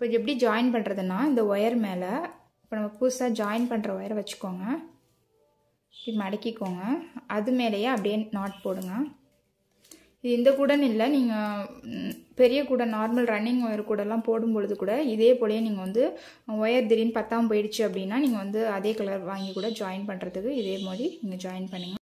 இப்போ இது எப்படி ஜாயின் பண்ணுறதுன்னா இந்த ஒயர் மேலே இப்போ நம்ம புதுசாக ஜாயின் பண்ணுற ஒயரை வச்சுக்கோங்க. இப்படி மடக்கிக்கோங்க. அது மேலேயே அப்படியே நாட் போடுங்க. இது இந்த கூடன்னு இல்லை நீங்கள் பெரிய கூட நார்மல் ரன்னிங் ஒயர் கூடலாம் போடும் பொழுது கூட இதே போலேயே நீங்கள் வந்து ஒயர் திடீர்னு பத்தாமல் போயிடுச்சு அப்படின்னா நீங்கள் வந்து அதே கலர் வாங்கி கூட ஜாயின் பண்ணுறதுக்கு இதே மாதிரி நீங்கள் ஜாயின் பண்ணுங்கள்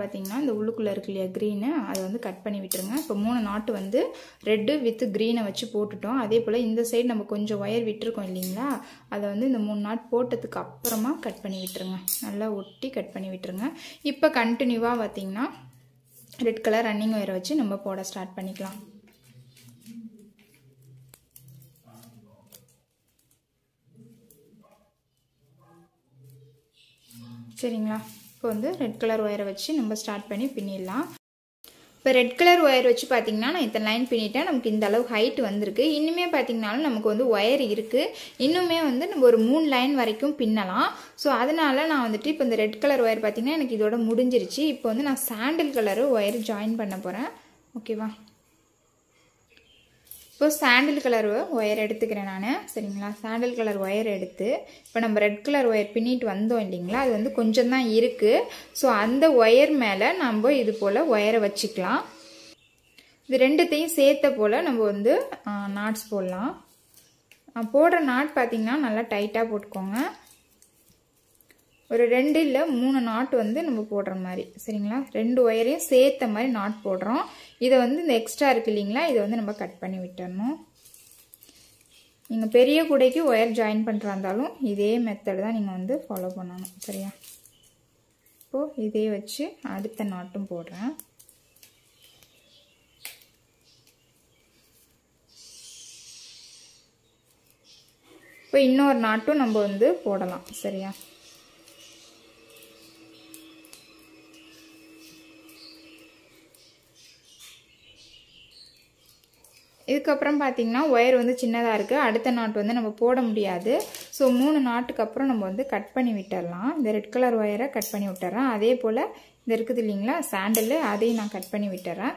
பார்த்தீங்கன்னா இந்த உள்ளுக்குள்ளே இருக்கு இல்லையா க்ரீனு அதை வந்து கட் பண்ணி விட்டுருங்க. இப்போ மூணு நாட்டு வந்து ரெட்டு வித்து க்ரீனை வச்சு போட்டுட்டோம். அதே போல் இந்த சைடு நம்ம கொஞ்சம் ஒயர் விட்டுருக்கோம் இல்லைங்களா அதை வந்து இந்த மூணு நாட் போட்டதுக்கு அப்புறமா கட் பண்ணி விட்டுருங்க. நல்லா ஒட்டி கட் பண்ணி விட்டுருங்க. இப்போ கண்டினியூவாக பார்த்தீங்கன்னா ரெட் கலர் ரன்னிங் ஒயரை வச்சு நம்ம போட ஸ்டார்ட் பண்ணிக்கலாம். சரிங்களா? இப்போ வந்து ரெட் கலர் ஒயரை வச்சு நம்ம ஸ்டார்ட் பண்ணி பின்னிடலாம். இப்போ ரெட் கலர் ஒயர் வச்சு பார்த்தீங்கன்னா நான் இத்தனை லைன் பின்னிட்டேன். நமக்கு இந்த அளவு ஹைட் வந்திருக்கு. இன்னுமே பார்த்தீங்கனாலும் நமக்கு வந்து ஒயர் இருக்குது இன்னுமே வந்து நம்ம ஒரு மூணு லைன் வரைக்கும் பின்னலாம். ஸோ அதனால நான் வந்துட்டு இப்போ இந்த ரெட் கலர் ஒயர் பார்த்தீங்கன்னா எனக்கு இதோட முடிஞ்சிருச்சு. இப்போ வந்து நான் சாண்டில் கலரு ஒயர் ஜாயின் பண்ண போகிறேன் ஓகேவா இப்போ சாண்டில் கலர் ஒயர் எடுத்துக்கிறேன் நான். சரிங்களா? சாண்டில் கலர் ஒயர் எடுத்து இப்போ நம்ம ரெட் கலர் ஒயர் பின்னிட்டு வந்தோம் இல்லைங்களா? அது வந்து கொஞ்சம் தான் இருக்குது ஸோ அந்த ஒயர் மேலே நம்ம இது போல் ஒயரை வச்சுக்கலாம். இது ரெண்டுத்தையும் சேர்த்த போல் நம்ம வந்து நாட்ஸ் போடலாம். போடுற நாட் பார்த்திங்கன்னா நல்லா டைட்டாக போட்டுக்கோங்க. ஒரு ரெண்டு இல்லை மூணு நாட் வந்து நம்ம போடுற மாதிரி. சரிங்களா? ரெண்டு ஒயரையும் சேர்த்த மாதிரி நாட் போடுறோம். இதை வந்து இந்த எக்ஸ்ட்ரா இருக்கு இல்லைங்களா இதை வந்து நம்ம கட் பண்ணி விட்டுறணும். நீங்கள் பெரிய கூடைக்கு ஒயர் ஜாயின் பண்ணுறா இருந்தாலும் இதே மெத்தட் தான் நீங்கள் வந்து ஃபாலோ பண்ணணும் சரியா? இப்போது இதே வச்சு அடுத்த நாட்டும் போடுறேன். இப்போ இன்னொரு நாட்டும் நம்ம வந்து போடலாம் சரியா? இதுக்கப்புறம் பார்த்தீங்கன்னா ஒயர் வந்து சின்னதாக இருக்குது அடுத்த நாட் வந்து நம்ம போட முடியாது. ஸோ மூணு நாட்டுக்கு அப்புறம் நம்ம வந்து கட் பண்ணி விட்டுடலாம் இந்த ரெட் கலர் ஒயரை கட் பண்ணி விட்டுறேன். அதே போல் இந்த இருக்குது இல்லைங்களா சாண்டலு அதையும் நான் கட் பண்ணி விட்டுறேன்.